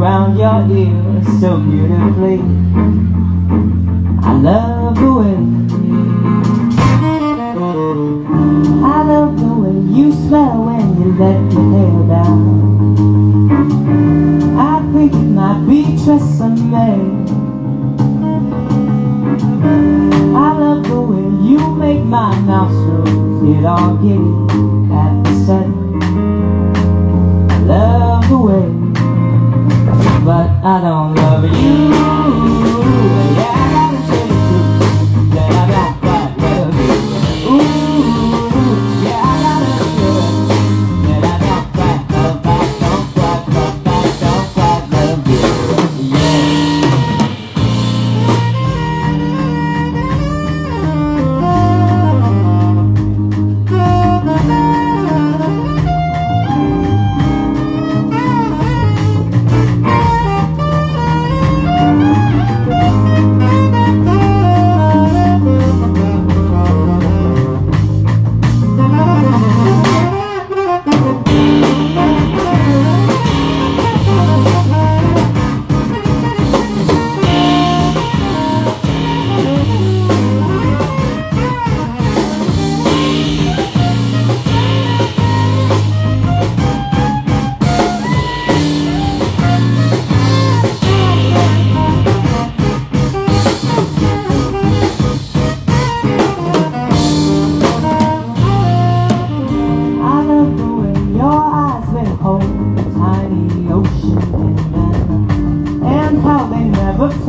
around your ears so beautifully I love the way I love the way you smell when you let your hair down I think it might be just someday. I love the way you make my nostrils get all giddy at the sight. I love the way, but I don't love you.